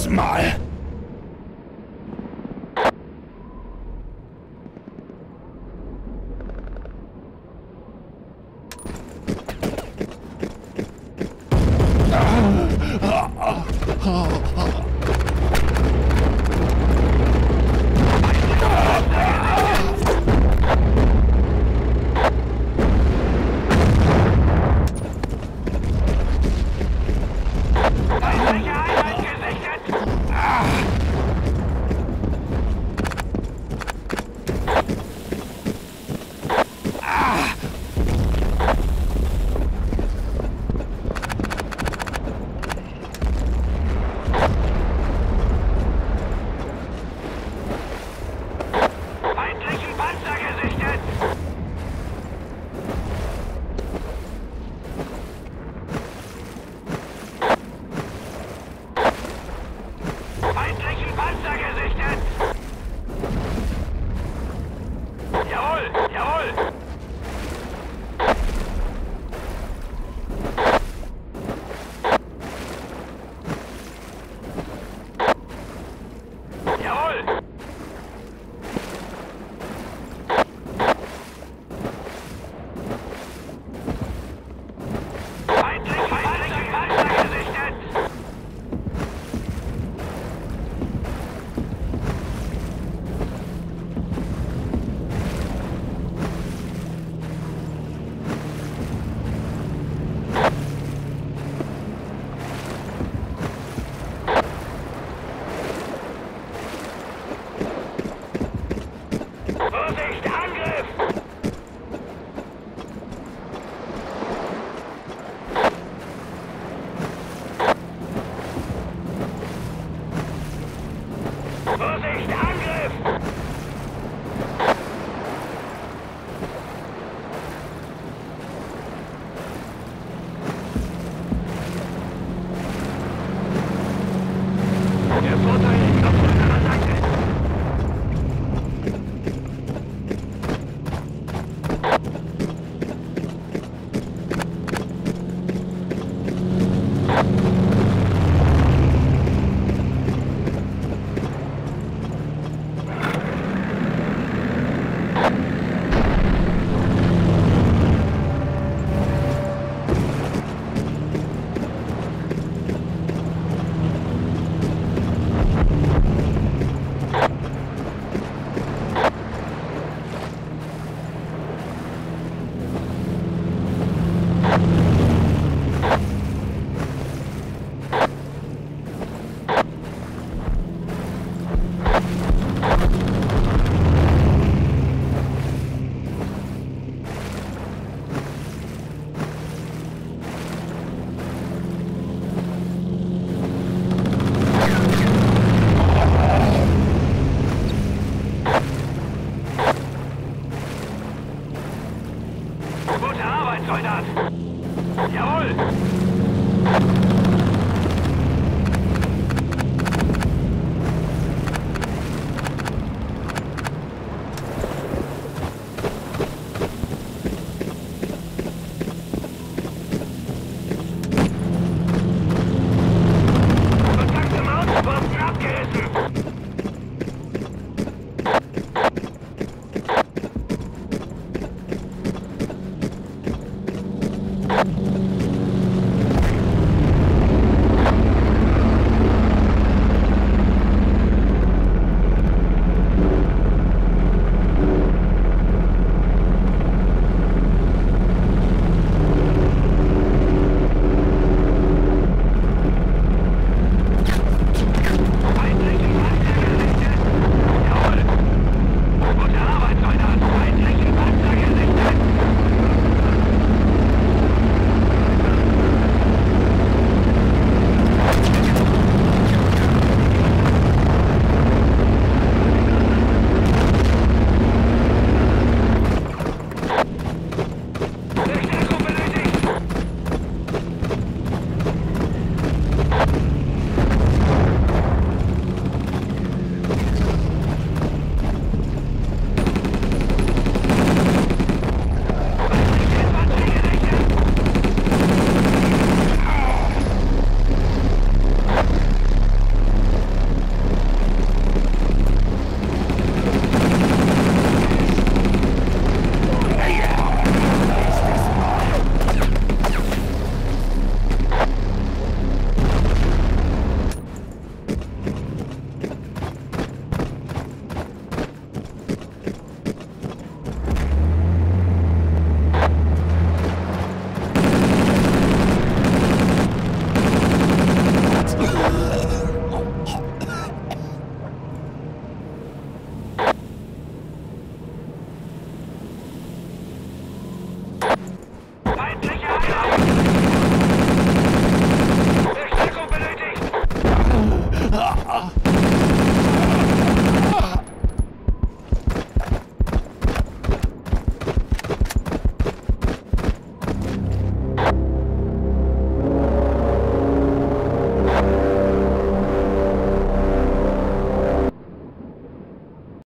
Nächstes Mal. Feindliche